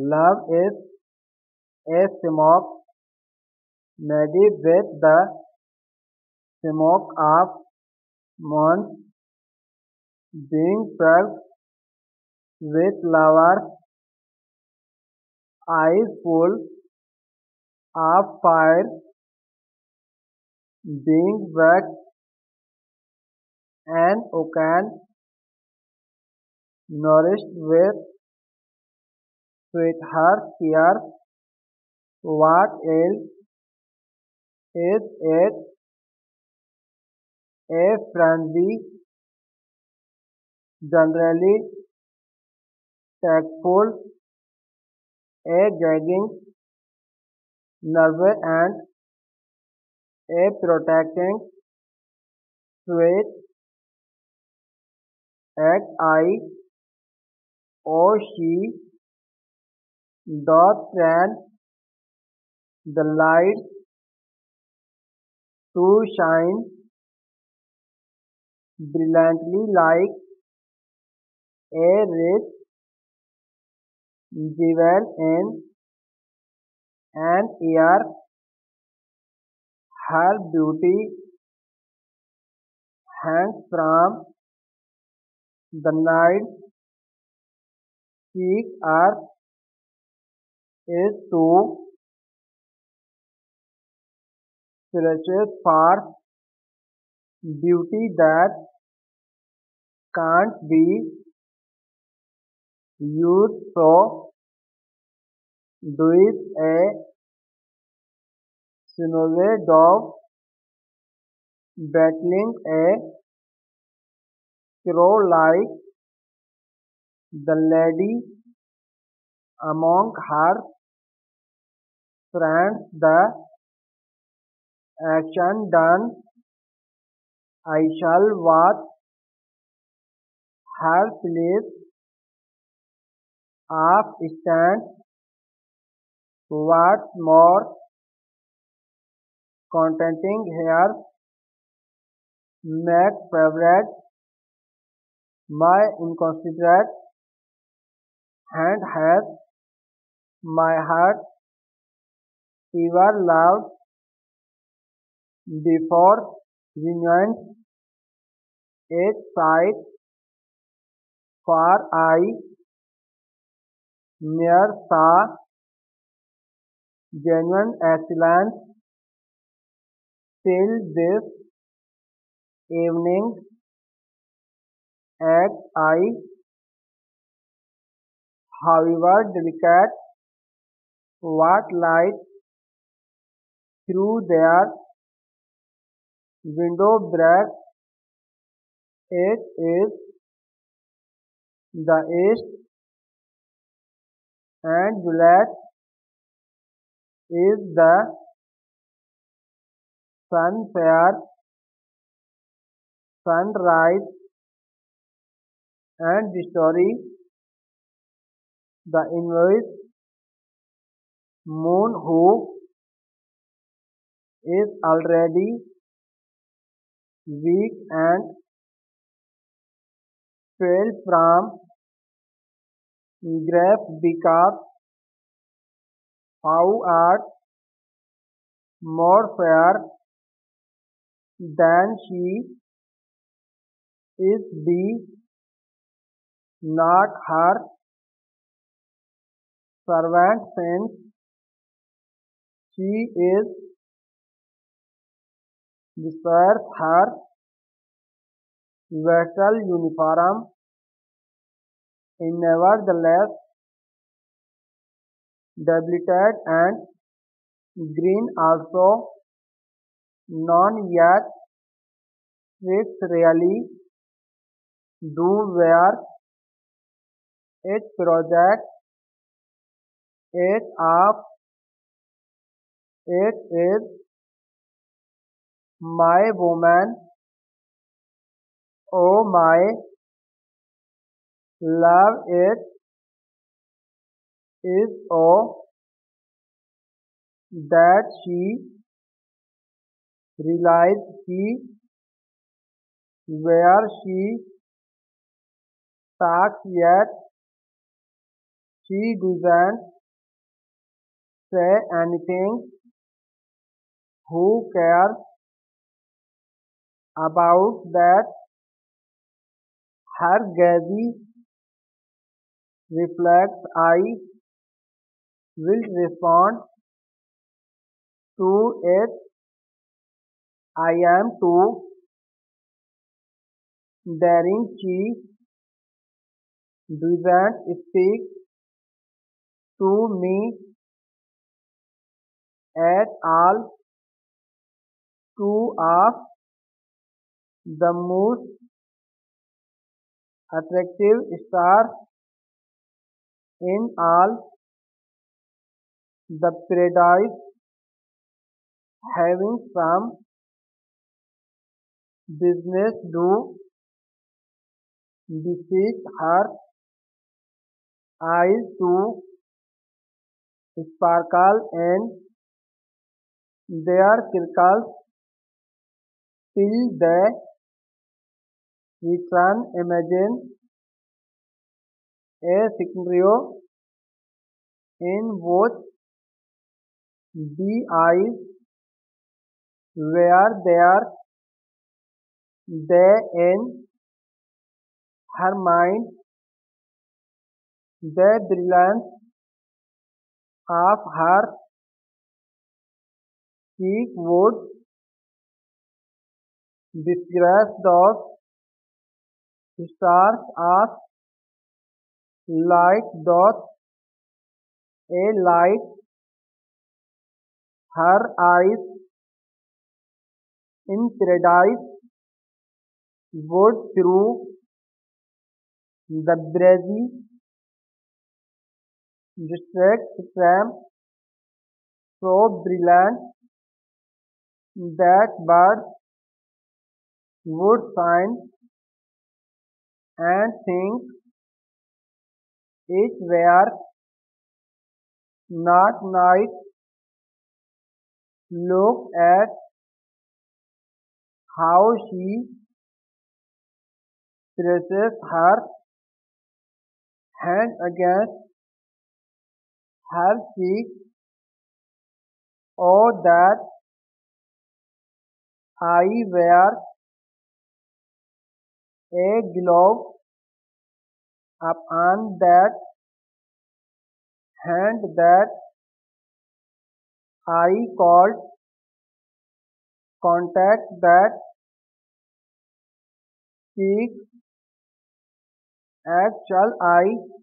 Love is a smoke made with the smoke of moons being plucked with lovers eyes full of fire being waxed and oaken nourished with sweetheart tears what else? Is it a frenzy generally tactful. A gagging. Nerve and a protecting. Sweet act I. Or she doth train the lights to shine brilliantly like a rich jewel in an ear her beauty hangs from the night. Cheek earth too precious for beauty that can't be used so does a snowy dove battling a crow like the lady among her friends the action done. I shall watch her place of stand. What's more? Contenting here make favorite. My inconsiderate. Hand has my heart ever loved before renounced its sight for I ne'er saw genuine excellence till this evening act I however delicate what light through their window breaks it is the east and Juliet is the sun fair sunrise and the story the invoice moon who is already weak and fell from grace because how art more fair than she is be not her servant since she is disperse her vessel uniform in nevertheless debilited and green also none yet which really do where it project it up. It is my woman oh my love it is oh that she realized she where she talks yet She doesn't say anything. Who cares about that? Her gaze reflects I will respond to it. I am too daring she doesn't speak to me at all. Two of the most attractive star in all the paradise having some business do beseech her eyes to sparkle and their circles till they return. Imagine a scenario in which the eyes were there they in her mind the brilliance of her cheek would disgrace those stars of light those a light her eyes in paradise would through the breezy district stream so brilliant that birds would sign and think it were not night. Look at how she presses her hand against her cheek. Oh, that I were a glove upon that hand that I could contact that cheek. As shall I